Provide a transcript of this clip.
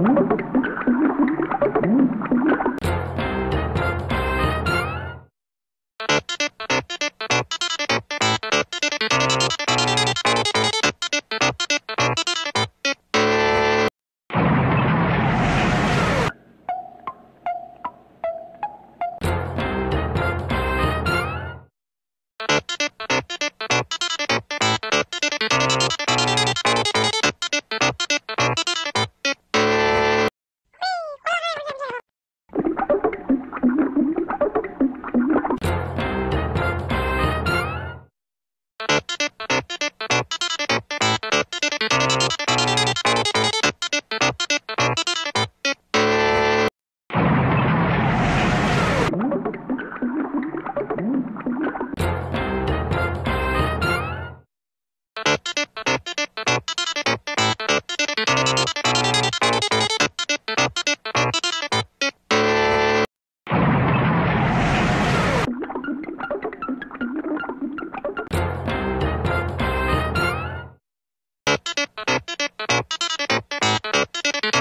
Mm-hmm.